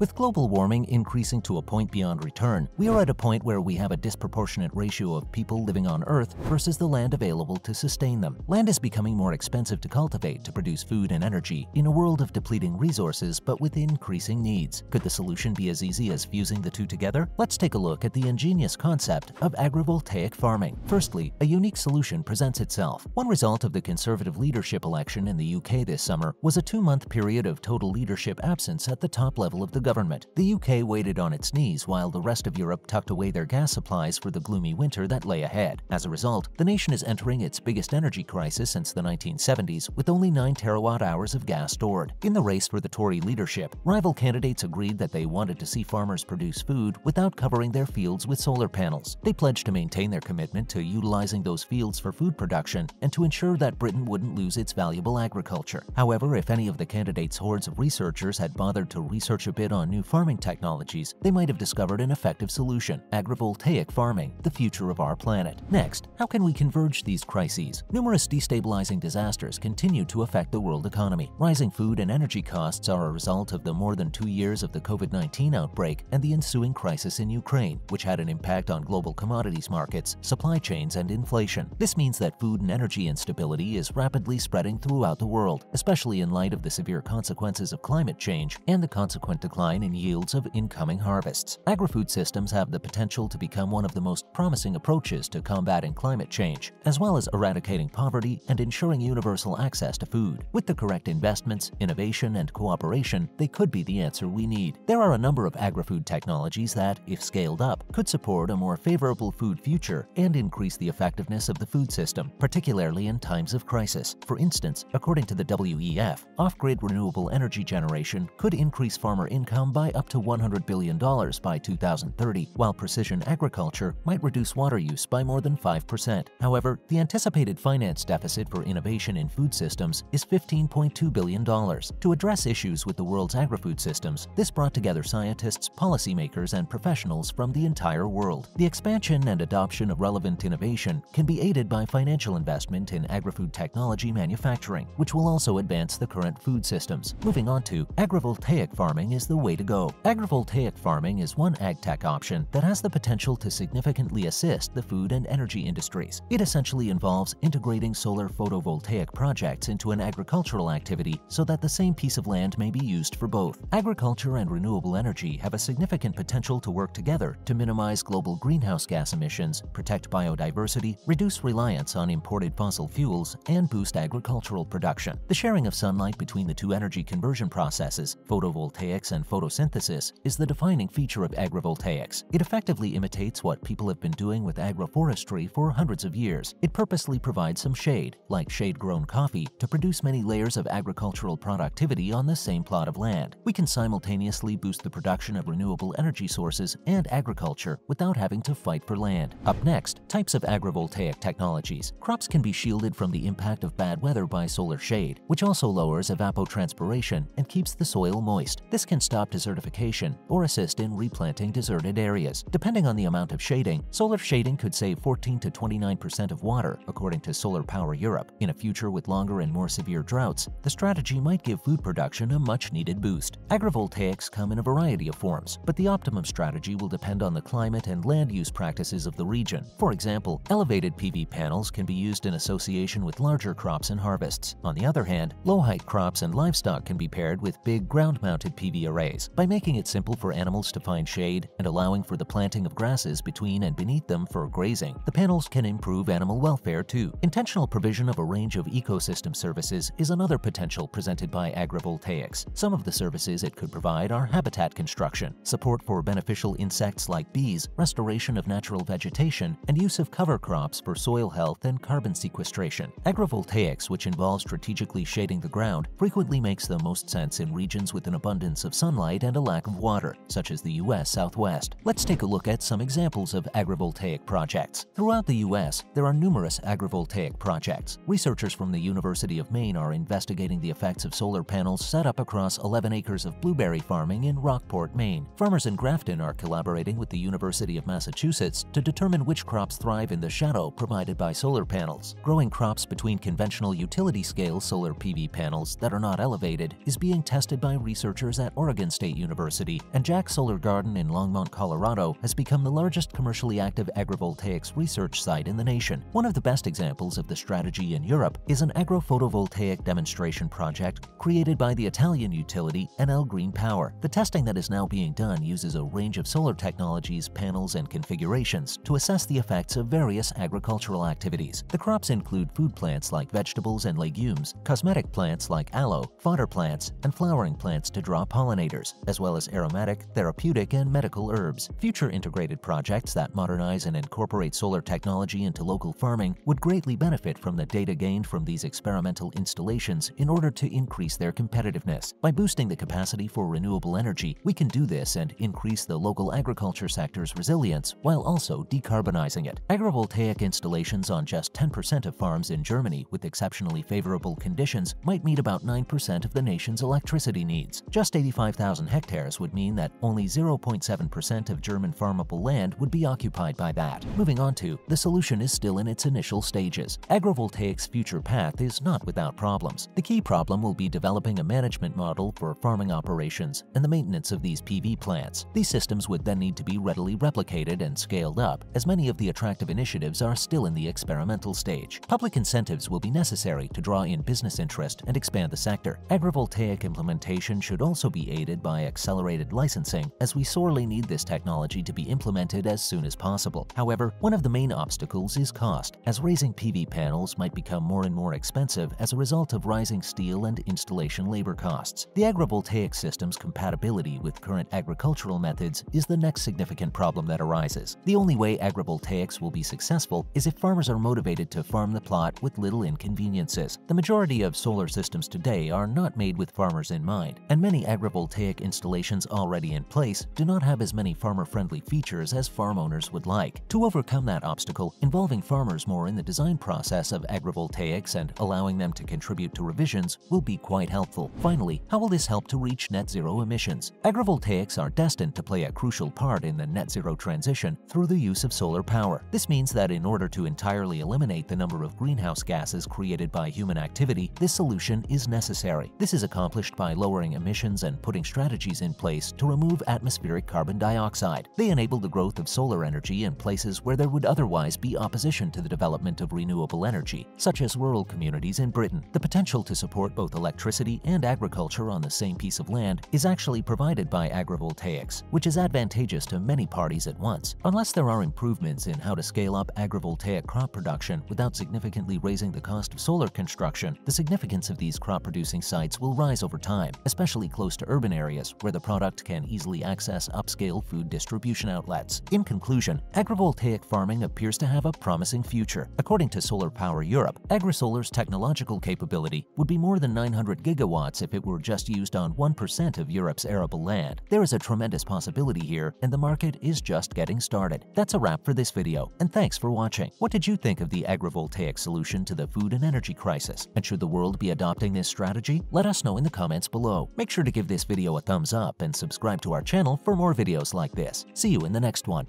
With global warming increasing to a point beyond return, we are at a point where we have a disproportionate ratio of people living on Earth versus the land available to sustain them. Land is becoming more expensive to cultivate to produce food and energy in a world of depleting resources but with increasing needs. Could the solution be as easy as fusing the two together? Let's take a look at the ingenious concept of agrivoltaic farming. Firstly, a unique solution presents itself. One result of the Conservative leadership election in the UK this summer was a two-month period of total leadership absence at the top level of the government. The UK waited on its knees while the rest of Europe tucked away their gas supplies for the gloomy winter that lay ahead. As a result, the nation is entering its biggest energy crisis since the 1970s with only 9 terawatt hours of gas stored. In the race for the Tory leadership, rival candidates agreed that they wanted to see farmers produce food without covering their fields with solar panels. They pledged to maintain their commitment to utilizing those fields for food production and to ensure that Britain wouldn't lose its valuable agriculture. However, if any of the candidates' hordes of researchers had bothered to research a bit on new farming technologies, they might have discovered an effective solution agrivoltaic farming, the future of our planet. Next, how can we converge these crises? Numerous destabilizing disasters continue to affect the world economy. Rising food and energy costs are a result of the more than two years of the COVID 19 outbreak and the ensuing crisis in Ukraine, which had an impact on global commodities markets, supply chains, and inflation. This means that food and energy instability is rapidly spreading throughout the world, especially in light of the severe consequences of climate change and the consequent decline in yields of incoming harvests. Agri-food systems have the potential to become one of the most promising approaches to combating climate change, as well as eradicating poverty and ensuring universal access to food. With the correct investments, innovation, and cooperation, they could be the answer we need. There are a number of agri-food technologies that, if scaled up, could support a more favorable food future and increase the effectiveness of the food system, particularly in times of crisis. For instance, according to the WEF, off-grid renewable energy generation could increase farmer income by up to $100 billion by 2030, while precision agriculture might reduce water use by more than 5%. However, the anticipated finance deficit for innovation in food systems is $15.2 billion. To address issues with the world's agri-food systems, this brought together scientists, policymakers, and professionals from the entire world. The expansion and adoption of relevant innovation can be aided by financial investment in agri-food technology manufacturing, which will also advance the current food systems. Moving on to agrivoltaic farming is the way to go. Agrivoltaic farming is one agtech option that has the potential to significantly assist the food and energy industries. It essentially involves integrating solar photovoltaic projects into an agricultural activity so that the same piece of land may be used for both. Agriculture and renewable energy have a significant potential to work together to minimize global greenhouse gas emissions, protect biodiversity, reduce reliance on imported fossil fuels, and boost agricultural production. The sharing of sunlight between the two energy conversion processes, photovoltaics and photosynthesis, is the defining feature of agrivoltaics. It effectively imitates what people have been doing with agroforestry for hundreds of years. It purposely provides some shade, like shade-grown coffee, to produce many layers of agricultural productivity on the same plot of land. We can simultaneously boost the production of renewable energy sources and agriculture without having to fight for land. Up next, types of agrivoltaic technologies. Crops can be shielded from the impact of bad weather by solar shade, which also lowers evapotranspiration and keeps the soil moist. This can stop desertification or assist in replanting deserted areas. Depending on the amount of shading, solar shading could save 14 to 29% of water, according to Solar Power Europe. In a future with longer and more severe droughts, the strategy might give food production a much-needed boost. Agrivoltaics come in a variety of forms, but the optimum strategy will depend on the climate and land use practices of the region. For example, elevated PV panels can be used in association with larger crops and harvests. On the other hand, low-height crops and livestock can be paired with big ground-mounted PV arrays. By making it simple for animals to find shade and allowing for the planting of grasses between and beneath them for grazing, the panels can improve animal welfare too. Intentional provision of a range of ecosystem services is another potential presented by agrivoltaics. Some of the services it could provide are habitat construction, support for beneficial insects like bees, restoration of natural vegetation, and use of cover crops for soil health and carbon sequestration. Agrivoltaics, which involves strategically shading the ground, frequently makes the most sense in regions with an abundance of sunlight and a lack of water, such as the U.S. Southwest. Let's take a look at some examples of agrivoltaic projects. Throughout the U.S., there are numerous agrivoltaic projects. Researchers from the University of Maine are investigating the effects of solar panels set up across 11 acres of blueberry farming in Rockport, Maine. Farmers in Grafton are collaborating with the University of Massachusetts to determine which crops thrive in the shadow provided by solar panels. Growing crops between conventional utility-scale solar PV panels that are not elevated is being tested by researchers at Oregon State University, and Jack Solar Garden in Longmont, Colorado has become the largest commercially active agrivoltaics research site in the nation. One of the best examples of the strategy in Europe is an agrophotovoltaic demonstration project created by the Italian utility Enel Green Power. The testing that is now being done uses a range of solar technologies, panels, and configurations to assess the effects of various agricultural activities. The crops include food plants like vegetables and legumes, cosmetic plants like aloe, fodder plants, and flowering plants to draw pollinators, as well as aromatic, therapeutic, and medical herbs. Future integrated projects that modernize and incorporate solar technology into local farming would greatly benefit from the data gained from these experimental installations in order to increase their competitiveness. By boosting the capacity for renewable energy, we can do this and increase the local agriculture sector's resilience while also decarbonizing it. Agrivoltaic installations on just 10% of farms in Germany with exceptionally favorable conditions might meet about 9% of the nation's electricity needs. Just 85,000 hectares would mean that only 0.7% of German farmable land would be occupied by that. Moving on to, the solution is still in its initial stages. Agrivoltaic's future path is not without problems. The key problem will be developing a management model for farming operations and the maintenance of these PV plants. These systems would then need to be readily replicated and scaled up, as many of the attractive initiatives are still in the experimental stage. Public incentives will be necessary to draw in business interest and expand the sector. Agrivoltaic implementation should also be aided by accelerated licensing, as we sorely need this technology to be implemented as soon as possible. However, one of the main obstacles is cost, as raising PV panels might become more and more expensive as a result of rising steel and installation labor costs. The agrivoltaic system's compatibility with current agricultural methods is the next significant problem that arises. The only way agrivoltaics will be successful is if farmers are motivated to farm the plot with little inconveniences. The majority of solar systems today are not made with farmers in mind, and many agrivoltaic installations already in place do not have as many farmer-friendly features as farm owners would like. To overcome that obstacle, involving farmers more in the design process of agrivoltaics and allowing them to contribute to revisions will be quite helpful. Finally, how will this help to reach net zero emissions? Agrivoltaics are destined to play a crucial part in the net zero transition through the use of solar power. This means that in order to entirely eliminate the number of greenhouse gases created by human activity, this solution is necessary. This is accomplished by lowering emissions and putting strategies in place to remove atmospheric carbon dioxide. They enable the growth of solar energy in places where there would otherwise be opposition to the development of renewable energy, such as rural communities in Britain. The potential to support both electricity and agriculture on the same piece of land is actually provided by agrivoltaics, which is advantageous to many parties at once. Unless there are improvements in how to scale up agrivoltaic crop production without significantly raising the cost of solar construction, the significance of these crop-producing sites will rise over time, especially close to urban areas where the product can easily access upscale food distribution outlets. In conclusion, agrivoltaic farming appears to have a promising future. According to Solar Power Europe, AgriSolar's technological capability would be more than 900 gigawatts if it were just used on 1% of Europe's arable land. There is a tremendous possibility here, and the market is just getting started. That's a wrap for this video, and thanks for watching. What did you think of the agrivoltaic solution to the food and energy crisis? And should the world be adopting this strategy? Let us know in the comments below. Make sure to give this video a thumbs up and subscribe to our channel for more videos like this. See you in the next one.